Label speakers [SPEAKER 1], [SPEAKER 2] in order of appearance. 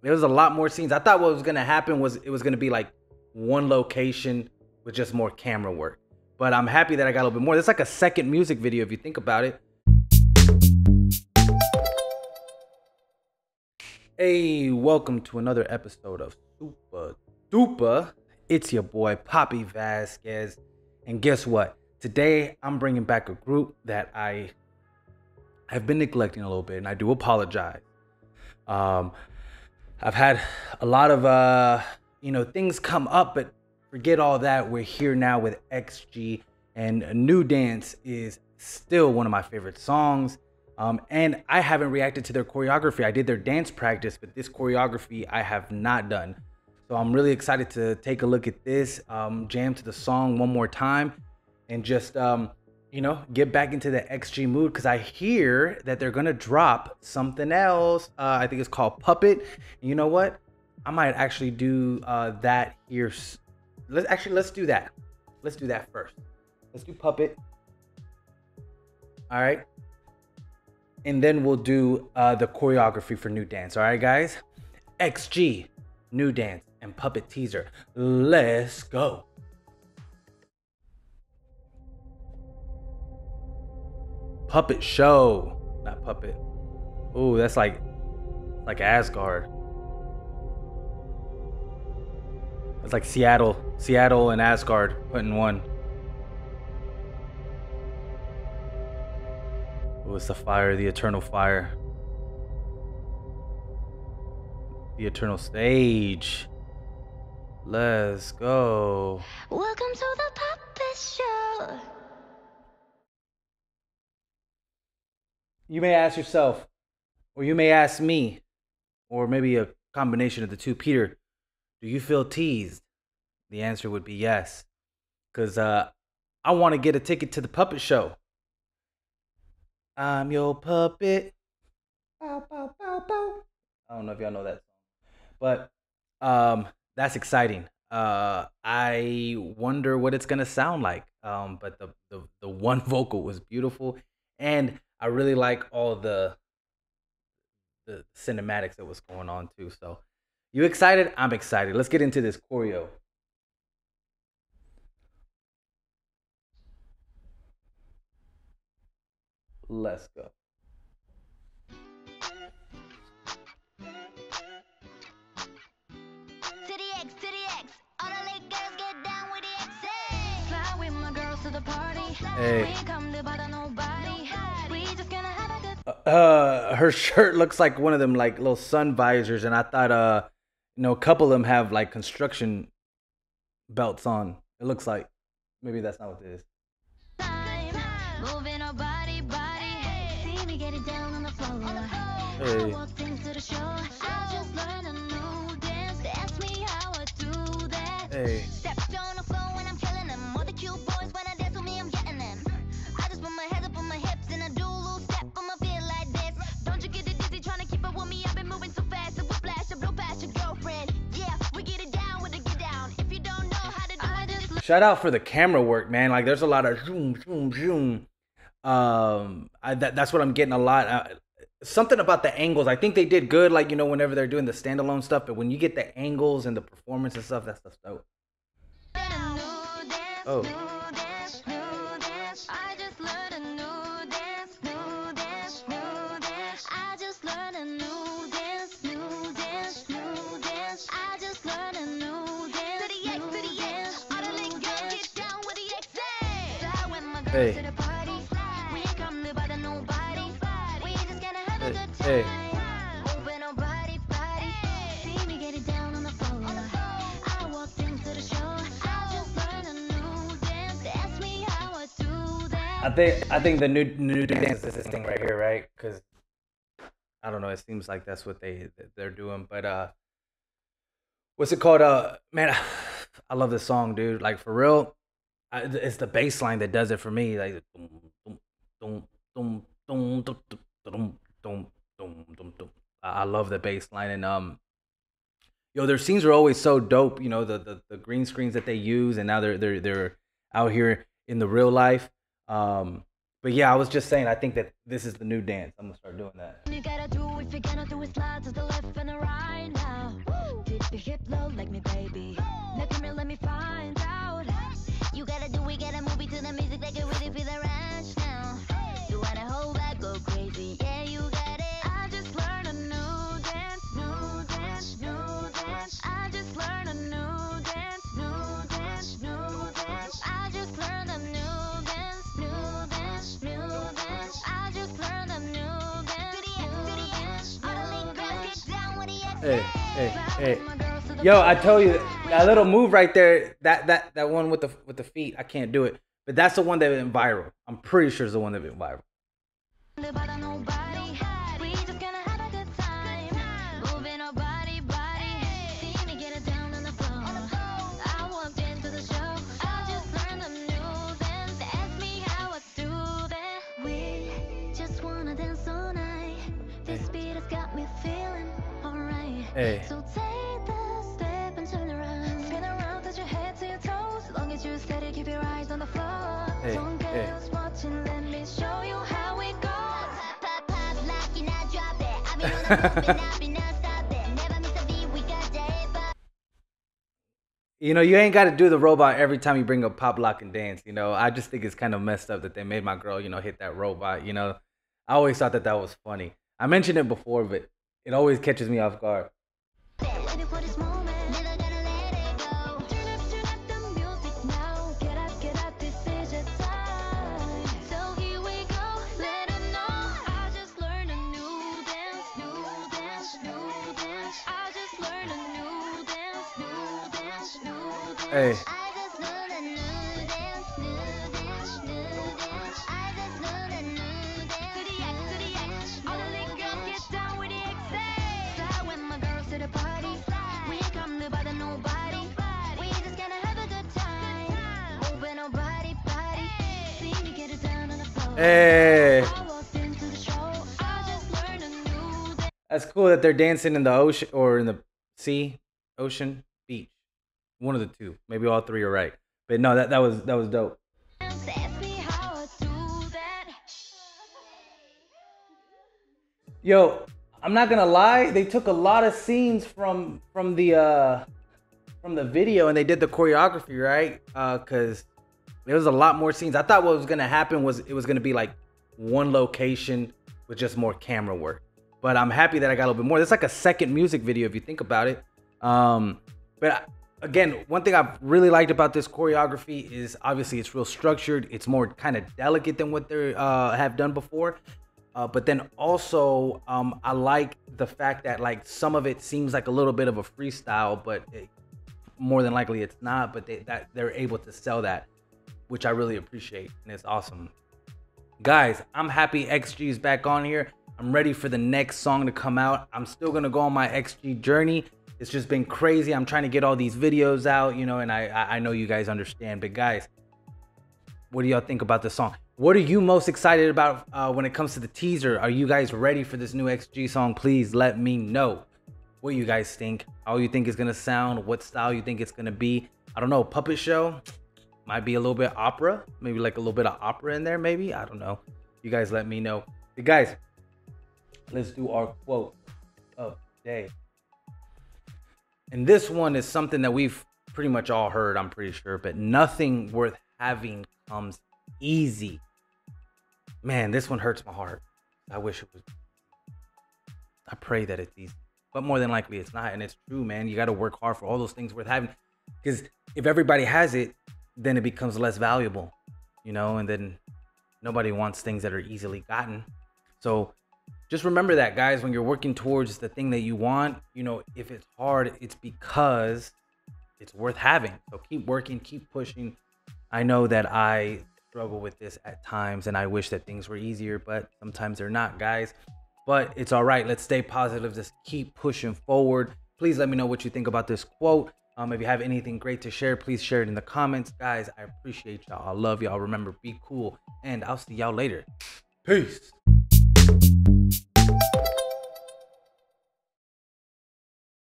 [SPEAKER 1] There was a lot more scenes. I thought what was gonna happen was it was gonna be like one location with just more camera work. But I'm happy that I got a little bit more. It's like a second music video if you think about it. Hey, welcome to another episode of Super Duper. It's your boy Papi Vazquez. And guess what? Today I'm bringing back a group that I have been neglecting a little bit, and I do apologize. Um, I've had a lot of uh, you know, things come up, but forget all that. We're here now with XG, and New Dance is still one of my favorite songs. Um, and I haven't reacted to their choreography. I did their dance practice, but this choreography I have not done. So I'm really excited to take a look at this, um, jam to the song one more time, and just um, you know get back into the XG mood because I hear that they're gonna drop something else. Uh, I think it's called Puppet. And you know what? I might actually do uh, that here. Let's actually let's do that. Let's do that first. Let's do Puppet. All right. And then we'll do uh, the choreography for New Dance. All right, guys? XG, New Dance, and Puppet Teaser. Let's go. Puppet Show. Not Puppet. Oh, that's like like Asgard. It's like Seattle, Seattle and Asgard put in one. Oh, it's the fire, the eternal fire. The eternal stage. Let's go. Welcome You may ask yourself, or you may ask me, or maybe a combination of the two, Peter, do you feel teased? The answer would be yes. Because uh, I want to get a ticket to the puppet show. I'm your puppet. Bow, bow, bow. I don't know if y'all know that song. But um, that's exciting. Uh, I wonder what it's gonna sound like. Um, but the, the the one vocal was beautiful, and I really like all the the cinematics that was going on too. So you excited? I'm excited. Let's get into this choreo. Let's go. Hey. Uh, her shirt looks like one of them like little sun visors, and I thought uh you know, a couple of them have like construction belts on. It looks like maybe that's not what it is. Hey. Hey. Shout out for the camera work, man. Like there's a lot of zoom, zoom, zoom. Um, I, that, that's what I'm getting a lot. Uh, something about the angles. I think they did good. Like you know, whenever they're doing the standalone stuff, but when you get the angles and the performance and stuff, that's stuff's dope. Oh. Hey. Hey. Hey. I think I think the new new dance is this thing right here, right? Because I don't know. It seems like that's what they they're doing. But uh, what's it called? Uh, man, I love this song, dude. Like for real, I, it's the bass line that does it for me. Like, I love the bass line and um, yo, their scenes are always so dope. You know the, the the green screens that they use, and now they're they're they're out here in the real life. Um, but yeah, I was just saying, I think that this is the new dance. I'm gonna start doing that.
[SPEAKER 2] Keep your hip low like me, baby. You feel the rush now. You wanna hold back, go crazy, yeah, you got it. I just learned a new dance, new dance, new dance. I just learned a new dance, new dance, new dance. I just learned a new dance, new dance, new dance. I just learned a new dance, new dance. All the link girls get down with the
[SPEAKER 1] Hey, hey, hey. Yo, I told you that little move right there, that that that one with the with the feet, I can't do it. But that's the one that went viral. I'm pretty sure it's the one that went viral. Hey.
[SPEAKER 2] You
[SPEAKER 1] know, you ain't got to do the robot every time you bring up pop, lock, and dance. You know, I just think it's kind of messed up that they made my girl, you know, hit that robot. You know, I always thought that that was funny. I mentioned it before, but it always catches me off guard.
[SPEAKER 2] New dance.
[SPEAKER 1] That's cool that they're dancing in the ocean or in the sea, ocean. One of the two. Maybe all three are right. But no, that, that was that was dope. Yo, I'm not gonna lie, they took a lot of scenes from from the uh from the video and they did the choreography, right? Uh cause there was a lot more scenes. I thought what was gonna happen was it was gonna be like one location with just more camera work. But I'm happy that I got a little bit more. It's like a second music video if you think about it. Um, but again, one thing I've really liked about this choreography is obviously it's real structured. It's more kind of delicate than what they uh, have done before. Uh, but then also, um, I like the fact that like some of it seems like a little bit of a freestyle, but it, more than likely it's not. But they, that they're able to sell that, which I really appreciate, and it's awesome. Guys, I'm happy XG is back on here. I'm ready for the next song to come out. I'm still gonna go on my XG journey. It's just been crazy. I'm trying to get all these videos out, you know, and I I know you guys understand. But guys, what do y'all think about the song? What are you most excited about uh, when it comes to the teaser? Are you guys ready for this new XG song? Please let me know what you guys think. How you think it's gonna sound? What style you think it's gonna be? I don't know. Puppet show might be a little bit opera, maybe like a little bit of opera in there. Maybe I don't know. You guys let me know. Hey guys, let's do our quote of day. And this one is something that we've pretty much all heard, I'm pretty sure, but nothing worth having comes easy. Man, this one hurts my heart. I wish it was. I pray that it's easy, but more than likely it's not. And it's true, man. You got to work hard for all those things worth having. Because if everybody has it, then it becomes less valuable, you know, and then nobody wants things that are easily gotten. So just remember that guys when you're working towards the thing that you want you know if it's hard it's because it's worth having. So keep working keep pushing. I know that i struggle with this at times and i wish that things were easier but sometimes they're not guys. But it's all right. Let's stay positive. Just keep pushing forward. Please let me know what you think about this quote. Um, if you have anything great to share please share it in the comments. Guys i appreciate y'all. I love y'all. Remember be cool and i'll see y'all later. Peace